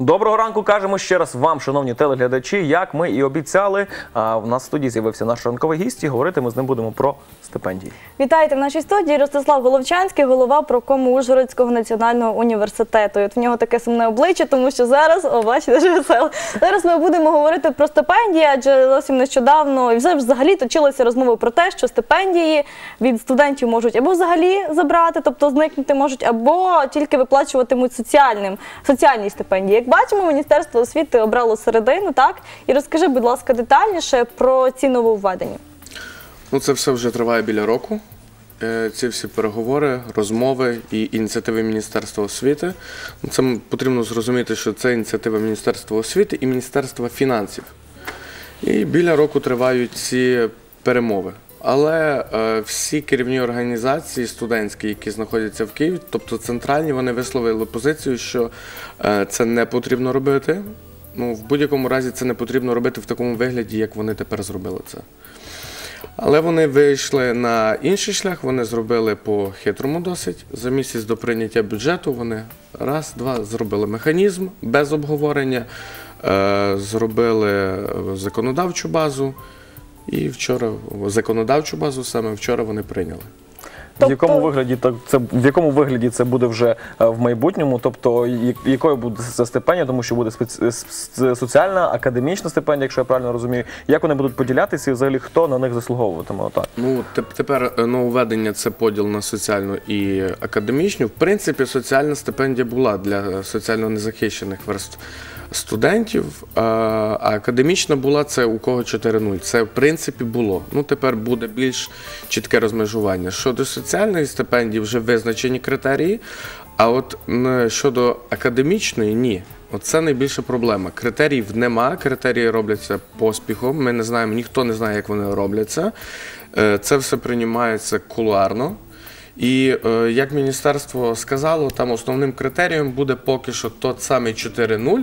Доброго ранку кажемо ще раз вам, шановні телеглядачі. Як ми і обіцяли, в нас в студії з'явився наш ранковий гість. і Говорити ми з ним будемо про стипендії. Вітаєте в нашій студії Ростислав Головчанський, голова прокому Ужгородського національного університету. І От в нього таке сумне обличчя, тому що зараз, о, бачите, дуже весело. Зараз ми будемо говорити про стипендії, адже зовсім нещодавно і взагалі точилися розмови про те, що стипендії від студентів можуть або взагалі забрати, тобто зникнути можуть, або тільки виплачуватимуть соціальним соціальні стипендії. Бачимо, Міністерство освіти обрало середину, так? І розкажи, будь ласка, детальніше про ці нововведення. Ну, це все вже триває біля року. Е, Ці всі переговори, розмови і ініціативи Міністерства освіти. Ну, Це потрібно зрозуміти, що це ініціатива Міністерства освіти і Міністерства фінансів. І біля року тривають ці перемови. Але е, всі керівні організації студентські, які знаходяться в Києві, тобто центральні, вони висловили позицію, що е, це не потрібно робити. Ну, в будь-якому разі це не потрібно робити в такому вигляді, як вони тепер зробили це. Але вони вийшли на інший шлях, вони зробили по-хитрому досить. За місяць до прийняття бюджету вони раз, два зробили механізм без обговорення, е, зробили е, законодавчу базу. І вчора законодавчу базу саме вчора вони прийняли. В якому вигляді так це в якому вигляді це буде вже е, в майбутньому? Тобто, я- якою буде це стипендія, тому що буде спец... с- соціальна, академічна стипендія, якщо я правильно розумію. Як вони будуть поділятися і взагалі хто на них заслуговуватиме? Отак. Ну, теп- тепер е, нововведення це поділ на соціальну і академічну. В принципі, соціальна стипендія була для соціально незахищених верств студентів, а а академічна була це у кого 4.0. Це в принципі було. Ну тепер буде більш чітке розмежування. Щодо соціальної стипендії вже визначені критерії. А от щодо академічної, ні. Оце найбільша проблема. Критеріїв нема, критерії робляться поспіхом. Ми не знаємо, ніхто не знає, як вони робляться. Е, Це все приймається кулуарно. І е, як міністерство сказало, там основним критерієм буде поки що тот самий 4.0,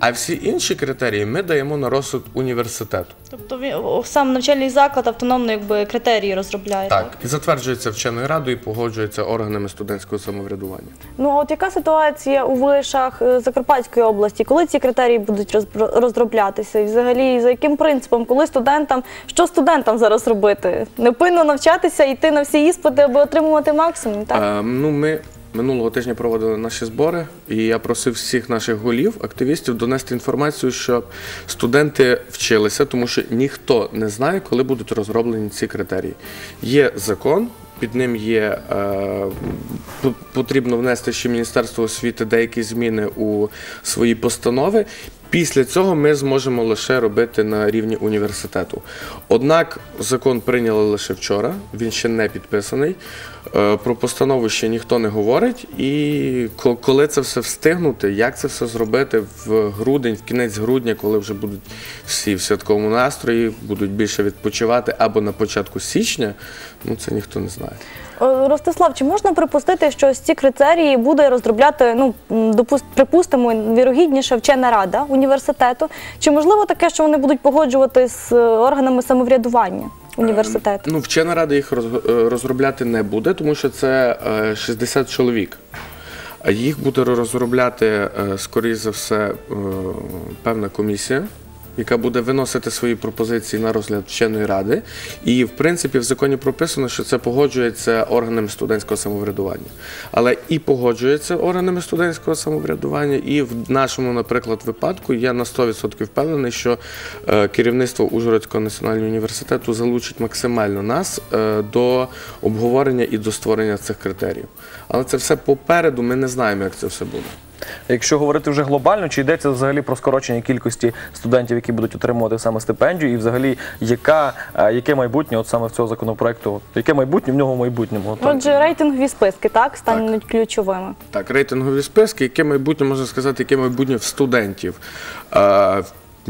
а всі інші критерії ми даємо на розсуд університету. Тобто він сам навчальний заклад автономно якби критерії розробляє. Так, і затверджується вченою радою і погоджується органами студентського самоврядування. Ну а от яка ситуація у вишах е, Закарпатської області? Коли ці критерії будуть розбро- розроблятися? І взагалі за яким принципом? Коли студентам що студентам зараз робити? Непинно навчатися, йти на всі іспити, аби отримувати максимум? Так Е, ну, ми минулого тижня проводили наші збори, і я просив всіх наших голів, активістів донести інформацію, щоб студенти вчилися, тому що ніхто не знає, коли будуть розроблені ці критерії. Є закон. Під ним є е, потрібно внести ще Міністерство освіти деякі зміни у свої постанови. Після цього ми зможемо лише робити на рівні університету. Однак закон прийняли лише вчора, він ще не підписаний. Е, Про постанову ще ніхто не говорить. І коли це все встигнути, як це все зробити в грудень, в кінець грудня, коли вже будуть всі в святковому настрої, будуть більше відпочивати, або на початку січня, ну це ніхто не знає. Ростислав, чи можна припустити, що ось ці критерії буде розробляти, ну допуст, припустимо, вірогідніше вчена рада університету? Чи можливо таке, що вони будуть погоджувати з е, органами самоврядування університету? Ну, вчена рада їх е, розробляти не буде, тому що це е, 60 чоловік. А їх буде розробляти, е, скоріш за все, е, певна комісія, яка буде виносити свої пропозиції на розгляд вченої ради. І, в принципі, в законі прописано, що це погоджується органами студентського самоврядування. Але і погоджується органами студентського самоврядування, і в нашому, наприклад, випадку я на 100% впевнений, що е, керівництво Ужгородського національного університету залучить максимально нас е, до обговорення і до створення цих критеріїв. Але це все попереду, ми не знаємо, як це все буде. Якщо говорити вже глобально, чи йдеться взагалі про скорочення кількості студентів, які будуть отримувати саме стипендію, і взагалі яка е, яке майбутнє от саме в цього законопроекту? Яке майбутнє в нього в майбутньому? Отже, рейтингові списки так стануть ключовими. Так, рейтингові списки, яке майбутнє можна сказати, яке майбутнє в студентів.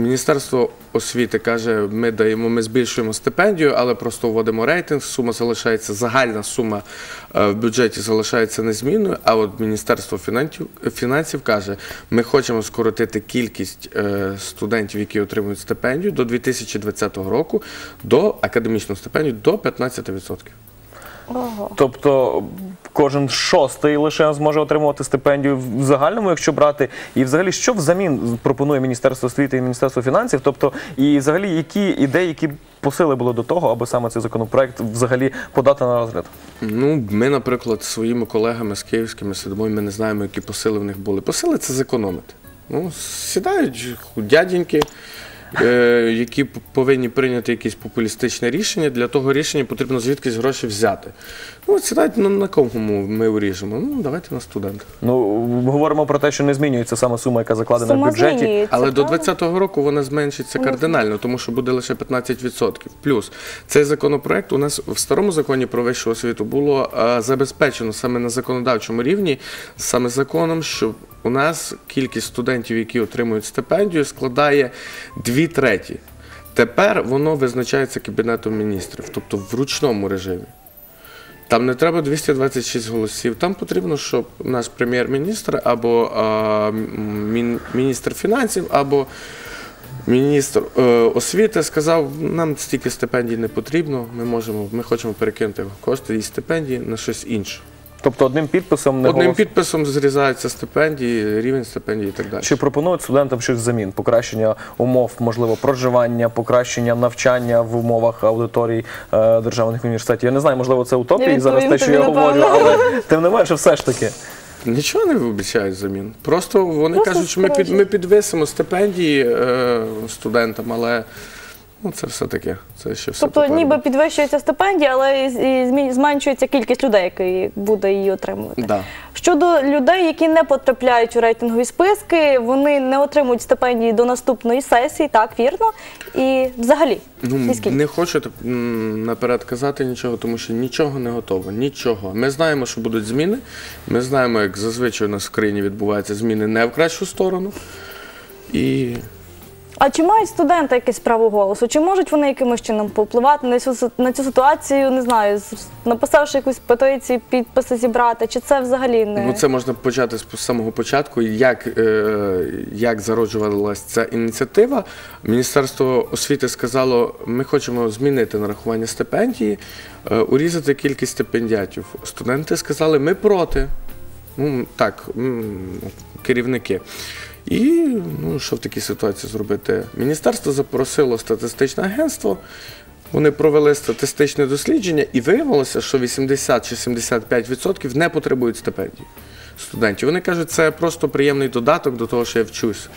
Міністерство освіти каже, ми даємо, ми збільшуємо стипендію, але просто вводимо рейтинг. Сума залишається, загальна сума е, в бюджеті залишається незмінною. А от Міністерство фінансів, фінансів каже, ми хочемо скоротити кількість е, студентів, які отримують стипендію до 2020 року, до академічну стипендію до 15%. Ого. Тобто кожен шостий лише зможе отримувати стипендію в загальному, якщо брати. І взагалі, що взамін пропонує Міністерство освіти і Міністерство фінансів? Тобто, і взагалі, які ідеї, які посили були до того, аби саме цей законопроект взагалі подати на розгляд? Ну, ми, наприклад, своїми колегами з київськими сидимо, і ми не знаємо, які посили в них були. Посили це зекономити. Ну, сідають дяденьки, які повинні прийняти якесь популістичне рішення. Для того рішення потрібно звідкись гроші взяти. Ну, от сідають на, на кому ми уріжемо. Ну, давайте на студента. Ну говоримо про те, що не змінюється саме сума, яка закладена в бюджеті. змінюється, Але до правда? 2020 року вона зменшиться кардинально, тому що буде лише 15%. Плюс цей законопроект у нас в старому законі про вищу освіту було е, забезпечено саме на законодавчому рівні, саме законом, що у нас кількість студентів, які отримують стипендію, складає дві треті. Тепер воно визначається Кабінетом міністрів, тобто в ручному режимі. Там не треба 226 голосів. Там потрібно, щоб наш прем'єр-міністр або міністр фінансів, або міністр е, освіти сказав, нам стільки стипендій не потрібно. Ми можемо, ми хочемо перекинути кошти і стипендії на щось інше. Тобто одним підписом не Одним голос... підписом зрізаються стипендії, рівень стипендії і так далі. Чи пропонують студентам щось взамін? Покращення умов, можливо, проживання, покращення навчання в умовах аудиторій е, державних університетів. Я не знаю, можливо, це утопія Я зараз те, що я говорю, але тим не менше, все ж таки. Нічого не обіцяють замін. Просто вони Просто кажуть, що ми, під, ми підвисимо стипендії е, студентам, але ну, це все таке. Це ще все Тобто попереду. ніби підвищується стипендія, але і, і змін- зменшується кількість людей, які буде її отримувати. Да. Щодо людей, які не потрапляють у рейтингові списки, вони не отримують стипендії до наступної сесії, так вірно. І взагалі, Ну, не хочу так, м, наперед казати нічого, тому що нічого не готово. Нічого. Ми знаємо, що будуть зміни. Ми знаємо, як зазвичай у нас в країні відбуваються зміни не в кращу сторону. І А чи мають студенти якесь право голосу? Чи можуть вони якимось чином повпливати на цю на цю ситуацію? Не знаю, написавши якусь петицію, підписи зібрати, чи це взагалі не ну, це можна почати з самого початку. Як, е, як зароджувалася ця ініціатива, Міністерство освіти сказало, ми хочемо змінити нарахування стипендії, е, урізати кількість стипендіатів. Студенти сказали, ми проти. Ну, так, керівники. І ну, що в такій ситуації зробити? Міністерство запросило статистичне агентство. Вони провели статистичне дослідження і виявилося, що 80 чи 75% не потребують стипендій студентів. Вони кажуть, це просто приємний додаток до того, що я вчусь.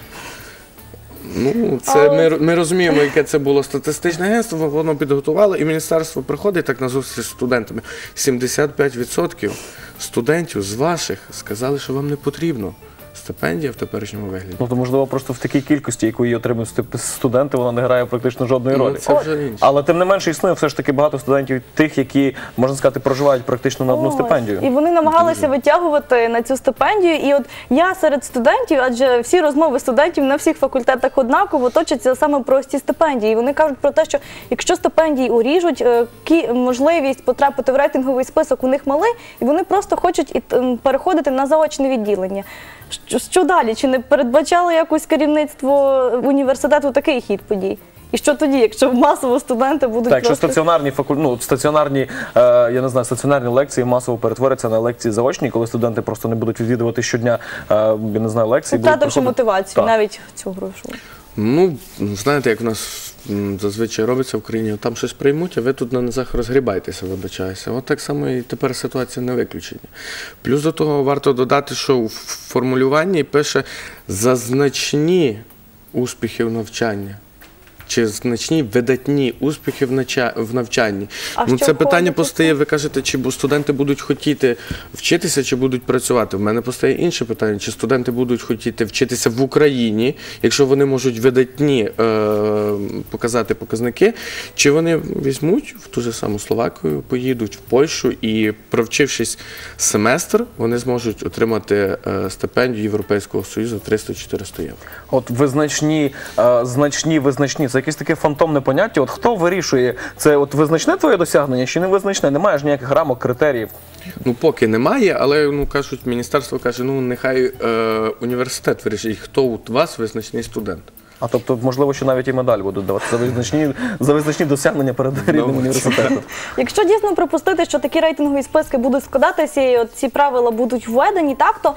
Ну, це ми, ми розуміємо, яке це було статистичне агентство, воно підготувало, і міністерство приходить так на зустріч з студентами. 75% студентів з ваших сказали, що вам не потрібно стипендія в теперішньому вигляді. Ну то можливо, просто в такій кількості, яку її отримують студенти, вона не грає практично жодної Ну, ролі. це вже інше. Але тим не менше існує все ж таки багато студентів, тих, які можна сказати, проживають практично на одну Ось. стипендію. І вони намагалися витягувати на цю стипендію. І от я серед студентів, адже всі розмови студентів на всіх факультетах однаково точаться саме про ці стипендії. І вони кажуть про те, що якщо стипендії уріжуть, е, кі- можливість потрапити в рейтинговий список у них малий, і вони просто хочуть і- переходити на заочне відділення. Що, що далі? Чи не передбачало якось керівництво університету такий хід подій? І що тоді, якщо масово студенти будуть Так, якщо просто... стаціонарні факуль... ну, стаціонарні, е, я не знаю, стаціонарні лекції масово перетворяться на лекції заочні, коли студенти просто не будуть відвідувати щодня, е, я не знаю, лекції. будуть втративши приходити- мотивацію, Так. навіть цю грошу. Ну, знаєте, як у нас зазвичай робиться в країні, там щось приймуть, а ви тут на низах розгрібайтеся, вибачаюся. От так само і тепер ситуація не виключення. Плюс до того варто додати, що в формулюванні пише за значні успіхи в навчанні. Чи значні видатні успіхи в, навчанні. А ну, це питання постає, ви кажете, чи студенти будуть хотіти вчитися, чи будуть працювати. В мене постає інше питання: чи студенти будуть хотіти вчитися в Україні, якщо вони можуть видатні е, показати показники, чи вони візьмуть в ту ж саму Словакію, поїдуть в Польщу і, провчившись семестр, вони зможуть отримати е, стипендію Європейського Союзу 300-400 євро. От визначні, е, значні, визначні, це якесь таке фантомне поняття. От хто вирішує, це от визначне твоє досягнення чи не визначне? Немає ж ніяких рамок, критеріїв. Ну, поки немає, але ну кажуть, міністерство каже, ну нехай е, університет вирішить, хто у вас визначний студент. А тобто, можливо, що навіть і медаль будуть давати за визначні, за визначні досягнення перед рідним університетом. Якщо дійсно припустити, що такі рейтингові списки будуть складатися і от ці правила будуть введені, так то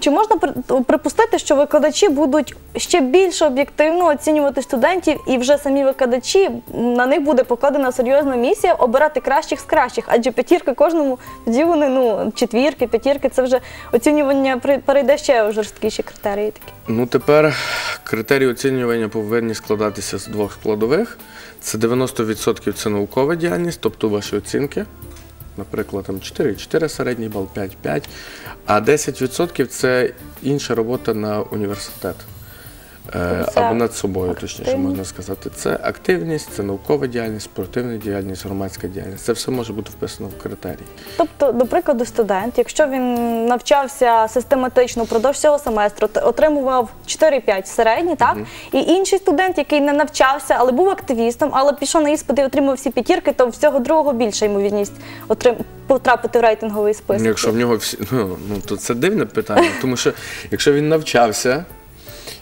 чи можна при- припустити, що викладачі будуть ще більше об'єктивно оцінювати студентів, і вже самі викладачі на них буде покладена серйозна місія обирати кращих з кращих, адже п'ятірки кожному тоді ну четвірки, п'ятірки це вже оцінювання перейде ще у жорсткіші критерії такі. Ну тепер критерії оцінювання повинні складатися з двох складових. Це 90% це наукова діяльність, тобто ваші оцінки. Наприклад, там 4, 4 середній бал, 5, 5. А 10% це інша робота на університет. Е, Або над собою, точніше можна сказати. Це активність, це наукова діяльність, спортивна діяльність, громадська діяльність. Це все може бути вписано в критерії. Тобто, до прикладу, студент, якщо він навчався систематично впродовж цього семестру, отримував 4-5 середні, так і інший студент, який не навчався, але був активістом, але пішов на іспити і отримав всі п'ятірки, то всього другого більша ймовірність отрим... потрапити в рейтинговий список. Ну, якщо в нього всі. Ну, ну то це дивне питання, тому що якщо він навчався.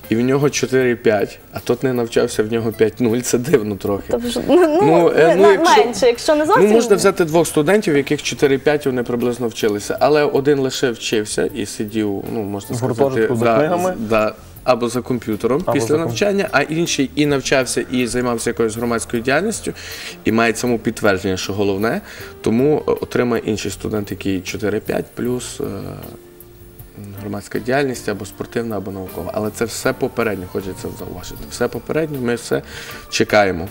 І в нього 4-5, а тот не навчався, в нього 5-0, це дивно трохи. Тобто, ну, Ну, е, не- ну, якщо- менше, якщо не зовсім Ну, можна взяти двох студентів, яких 4-5 вони приблизно вчилися, але один лише вчився і сидів, ну можна В сказати, гуртожитку за книгами? да, або за комп'ютером Або після за ком- навчання, а інший і навчався, і займався якоюсь громадською діяльністю, і має цьому підтвердження, що головне, тому е, отримає інший студент, який 4-5 плюс. е, Громадська діяльність або спортивна, або наукова. Але це все попередньо, хочеться зауважити. Все попередньо, ми все чекаємо.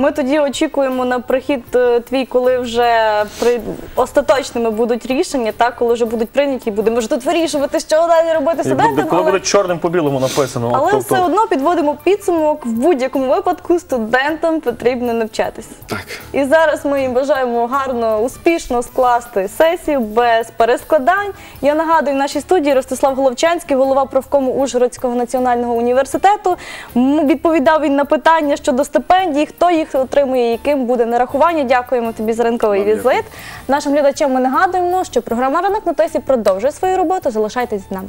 Ми тоді очікуємо на прихід е, твій, коли вже при остаточними будуть рішення, так коли вже будуть прийняті, будемо ж тут вирішувати, що далі робити студентам. коли але- буде чорним по білому написано. Але тобто, все одно підводимо підсумок. В будь-якому випадку студентам потрібно навчатися. Так. І зараз ми їм бажаємо гарно, успішно скласти сесію без перескладань. Я нагадую, в нашій студії Ростислав Головчанський, голова профкому Ужгородського національного університету. Відповідав він на питання щодо стипендій, хто їх отримує, яким буде нарахування. Дякуємо тобі за ранковий Вам візит. Нашим глядачам ми нагадуємо, що програма Ранок на тесі продовжує свою роботу. Залишайтесь з нами.